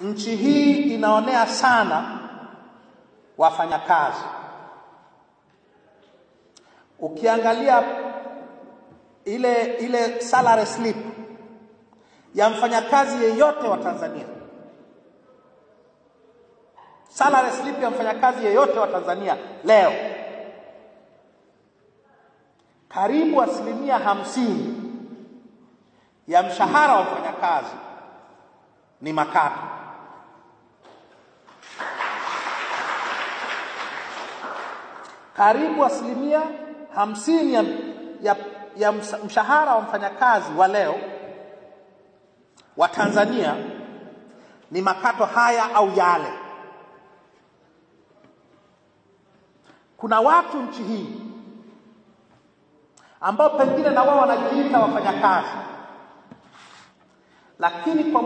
nchi hii inaonea sana wafanyakazi. Ukiangalia ile ile salary slip ya mfanyakazi yeyote wa Tanzania, salary slip ya mfanyakazi yeyote wa Tanzania leo, karibu asilimia hamsini ya mshahara wa mfanyakazi ni makato. Karibu asilimia hamsini ya, ya, ya mshahara wa mfanyakazi wa leo wa Tanzania ni makato haya au yale. Kuna watu nchi hii ambao pengine na wao wanajiita wafanyakazi, lakini kwa